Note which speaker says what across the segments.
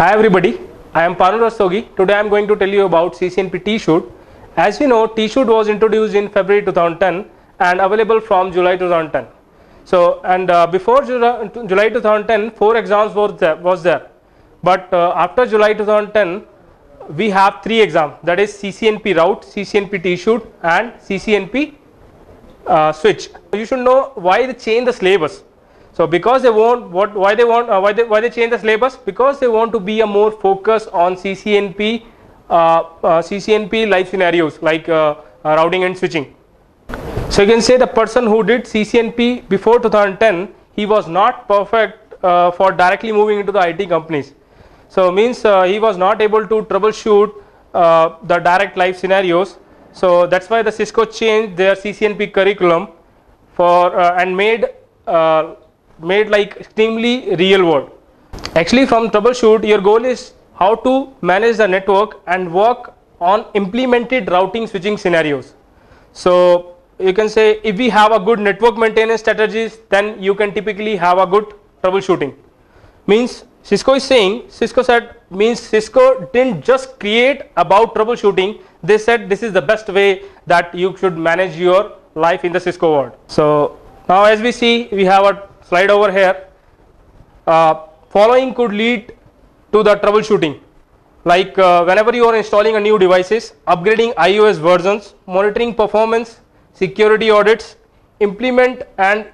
Speaker 1: Hi everybody, I am Parun Rastogi. Today I am going to tell you about CCNP T-Shoot. As you know, T-Shoot was introduced in February 2010 and available from July 2010. So, and uh, before July, July 2010, four exams was there, was there. But uh, after July 2010, we have three exams that is CCNP route, CCNP T-Shoot and CCNP uh, switch. You should know why they change the syllabus. So because they want what why they want uh, why they why they change the syllabus because they want to be a more focus on CCNP uh, uh, CCNP live scenarios like uh, uh, routing and switching. So you can say the person who did CCNP before 2010 he was not perfect uh, for directly moving into the IT companies. So means he was not able to troubleshoot the direct live scenarios. So that's why the Cisco changed their CCNP curriculum for and made made like extremely real world. Actually from troubleshoot your goal is how to manage the network and work on implemented routing switching scenarios. So you can say if we have a good network maintenance strategies then you can typically have a good troubleshooting. Means Cisco is saying Cisco said means Cisco didn't just create about troubleshooting they said this is the best way that you should manage your life in the Cisco world. So now as we see we have a slide over here. Uh, following could lead to the troubleshooting. Like uh, whenever you are installing a new devices upgrading IOS versions monitoring performance security audits implement and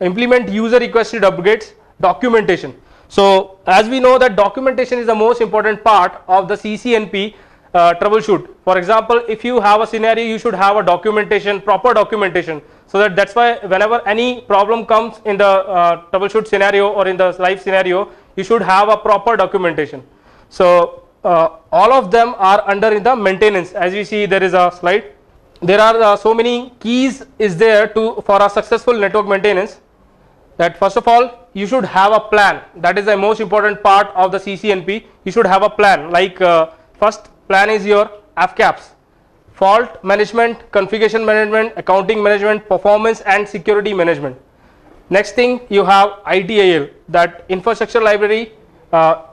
Speaker 1: implement user requested upgrades documentation. So as we know that documentation is the most important part of the CCNP uh, troubleshoot. For example if you have a scenario you should have a documentation proper documentation. So that that's why whenever any problem comes in the uh, troubleshoot scenario or in the live scenario you should have a proper documentation. So uh, all of them are under in the maintenance. As you see there is a slide. There are uh, so many keys is there to for a successful network maintenance. That first of all you should have a plan. That is the most important part of the CCNP you should have a plan. Like uh, first plan is your AFCAPS. Fault management configuration management accounting management performance and security management. Next thing you have ITIL that infrastructure library uh,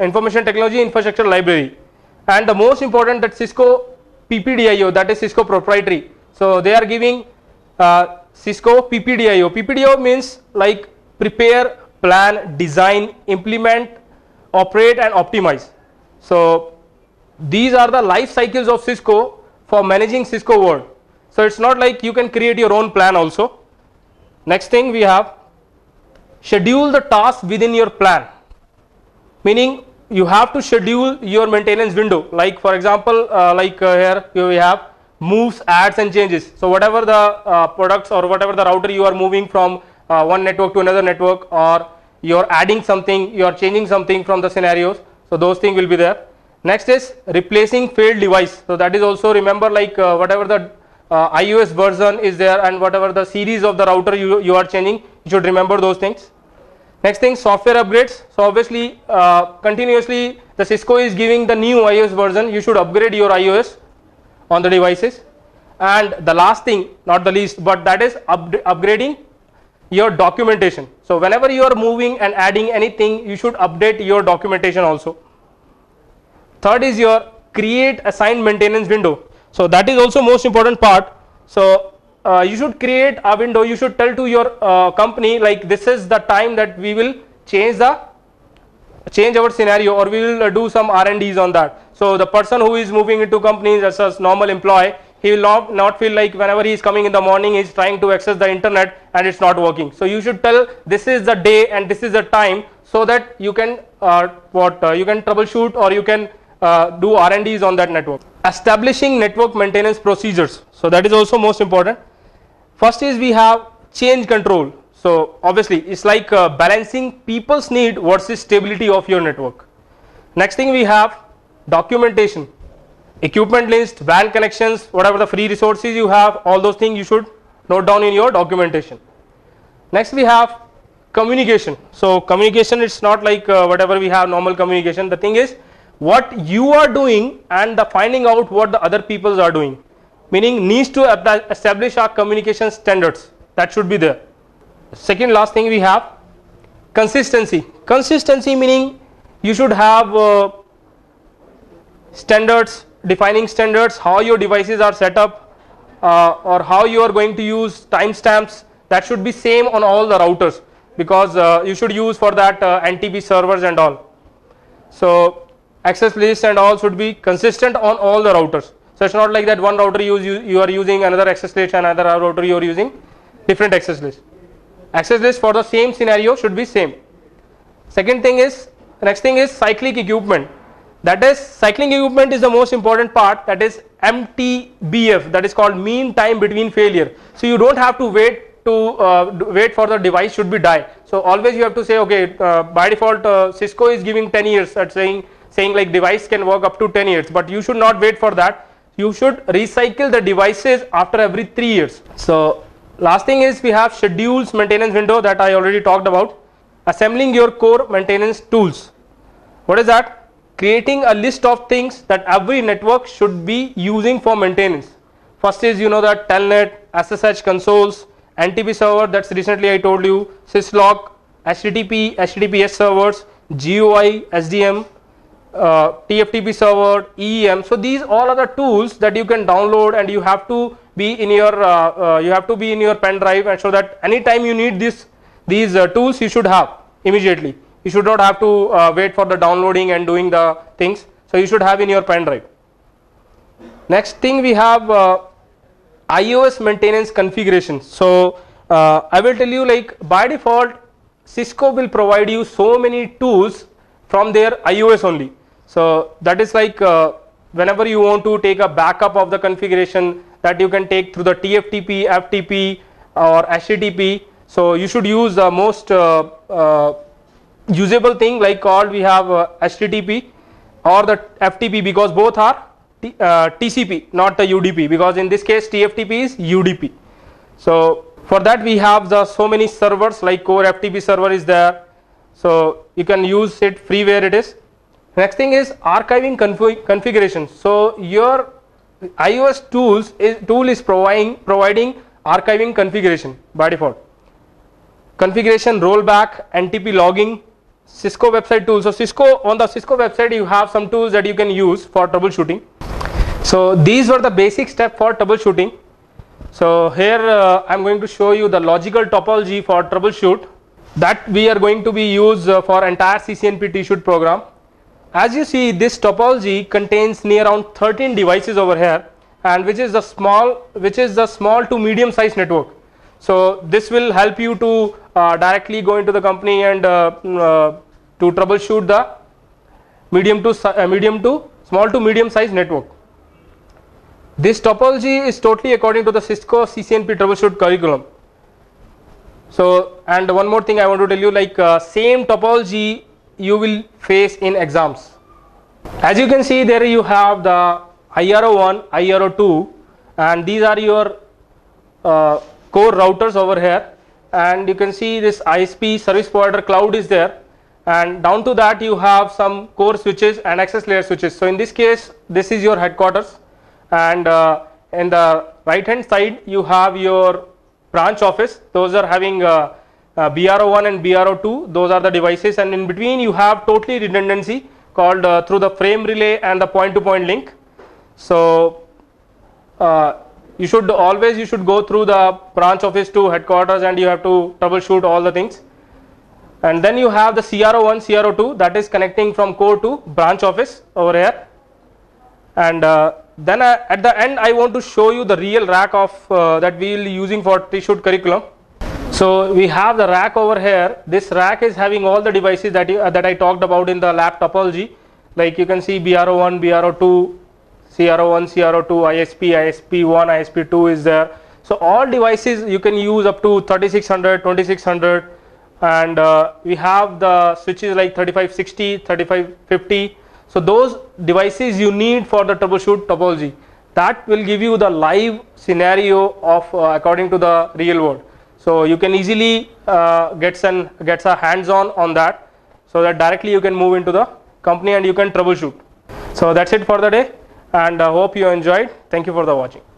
Speaker 1: information technology infrastructure library. And the most important that Cisco PPDIO that is Cisco proprietary. So they are giving uh, Cisco PPDIO PPDIO means like prepare plan design implement operate and optimize. So these are the life cycles of Cisco for managing Cisco world. So it's not like you can create your own plan also. Next thing we have schedule the task within your plan. Meaning you have to schedule your maintenance window. Like for example uh, like uh, here we have moves adds and changes. So whatever the uh, products or whatever the router you are moving from uh, one network to another network or you are adding something you are changing something from the scenarios so those things will be there next is replacing failed device. So that is also remember like uh, whatever the uh, IOS version is there and whatever the series of the router you, you are changing you should remember those things. Next thing software upgrades. So obviously uh, continuously the Cisco is giving the new IOS version. You should upgrade your IOS on the devices. And the last thing not the least but that is up upgrading your documentation. So whenever you are moving and adding anything you should update your documentation also third is your create assigned maintenance window. So that is also most important part. So uh, you should create a window. You should tell to your uh, company like this is the time that we will change the change our scenario or we will uh, do some R&Ds on that. So the person who is moving into companies as a normal employee. He will not, not feel like whenever he is coming in the morning he is trying to access the internet and it's not working. So you should tell this is the day and this is the time so that you can uh, what uh, you can troubleshoot or you can uh, do R&Ds on that network. Establishing network maintenance procedures. So that is also most important. First is we have change control. So obviously it's like uh, balancing people's need versus stability of your network. Next thing we have documentation. Equipment list WAN connections whatever the free resources you have all those things you should note down in your documentation. Next we have communication. So communication it's not like uh, whatever we have normal communication. The thing is what you are doing and the finding out what the other peoples are doing. Meaning needs to establish our communication standards. That should be there. Second last thing we have consistency. Consistency meaning you should have uh, standards defining standards how your devices are set up uh, or how you are going to use timestamps. That should be same on all the routers because uh, you should use for that uh, NTP servers and all. So access list and all should be consistent on all the routers. So it's not like that one router you, you, you are using another access list and another router you are using different access list. Access list for the same scenario should be same. Second thing is next thing is cyclic equipment that is cycling equipment is the most important part that is MTBF that is called mean time between failure. So you don't have to wait to uh, wait for the device should be die. So always you have to say okay uh, by default uh, Cisco is giving 10 years at saying saying like device can work up to 10 years but you should not wait for that you should recycle the devices after every 3 years. So last thing is we have schedules maintenance window that I already talked about assembling your core maintenance tools. What is that? creating a list of things that every network should be using for maintenance. First is you know that telnet, SSH consoles, NTP server that's recently I told you, syslog, HTTP, HTTPS servers, GUI, SDM, uh, TFTP server, EEM. So these all are the tools that you can download and you have to be in your uh, uh, you have to be in your pen drive and so that anytime you need this these uh, tools you should have immediately. You should not have to uh, wait for the downloading and doing the things. So you should have in your pen drive. Next thing we have ios maintenance configuration so i will tell you like by default cisco will provide you so many tools from their ios only so that is like uh, whenever you want to take a backup of the configuration that you can take through the tftp ftp or http so you should use the most uh, uh, usable thing like called we have uh, HTTP or the FTP because both are T, uh, TCP not the UDP because in this case TFTP is UDP. So for that we have the so many servers like core FTP server is there so you can use it free where it is. Next thing is archiving config configuration. So your IOS tools is tool is providing providing archiving configuration by default. Configuration rollback, NTP logging, Cisco website tools. So Cisco on the Cisco website you have some tools that you can use for troubleshooting. So these were the basic step for troubleshooting. So here uh, I am going to show you the logical topology for troubleshoot that we are going to be used uh, for entire CCNP T-shoot program. As you see this topology contains near around 13 devices over here and which is the small which is the small to medium size network. So this will help you to uh, directly go into the company and uh, mm, uh, to troubleshoot the medium to uh, medium to small to medium size network. This topology is totally according to the Cisco CCNP troubleshoot curriculum. So and one more thing I want to tell you like uh, same topology you will face in exams. As you can see there you have the IRO1, IRO2 and these are your uh, core routers over here and you can see this ISP service provider cloud is there and down to that you have some core switches and access layer switches. So in this case this is your headquarters and uh, in the right hand side you have your branch office those are having uh, uh, BRO1 and BRO2 those are the devices and in between you have totally redundancy called uh, through the frame relay and the point to point link. So uh, you should always you should go through the branch office to headquarters and you have to troubleshoot all the things and then you have the CRO1 CRO2 that is connecting from core to branch office over here and uh, then uh, at the end I want to show you the real rack of that we will using for T-shoot curriculum. So we have the rack over here this rack is having all the devices that, you, uh, that I talked about in the lab topology like you can see BRO1, BRO2, CRO1, CRO2, ISP, ISP1, ISP2 is there. So all devices you can use up to 3600, 2600 and uh, we have the switches like 3560, 3550. So those devices you need for the troubleshoot topology that will give you the live scenario of uh, according to the real world. So you can easily uh, get some gets a hands on on that so that directly you can move into the company and you can troubleshoot. So that's it for the day and I hope you enjoyed. Thank you for the watching.